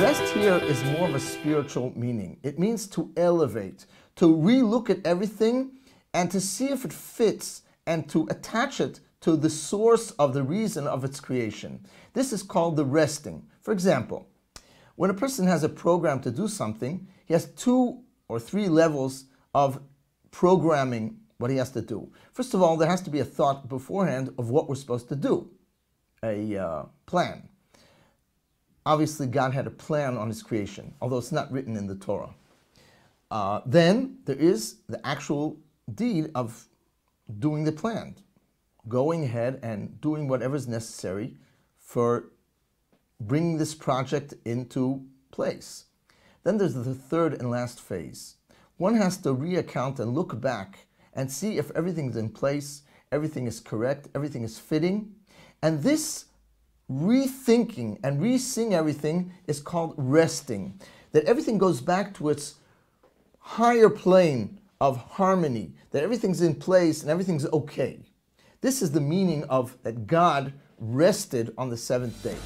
Rest here is more of a spiritual meaning. It means to elevate, to relook at everything and to see if it fits and to attach it to the source of the reason of its creation. This is called the resting. For example, when a person has a program to do something, he has two or three levels of programming what he has to do. First of all, there has to be a thought beforehand of what we're supposed to do, a uh, plan. Obviously, God had a plan on his creation, although it's not written in the Torah. Uh, then there is the actual deed of doing the plan, going ahead and doing whatever is necessary for bringing this project into place. Then there's the third and last phase. One has to reaccount and look back and see if everything's in place, everything is correct, everything is fitting. And this rethinking and re-seeing everything is called resting. That everything goes back to its higher plane of harmony, that everything's in place and everything's okay. This is the meaning of that God rested on the seventh day.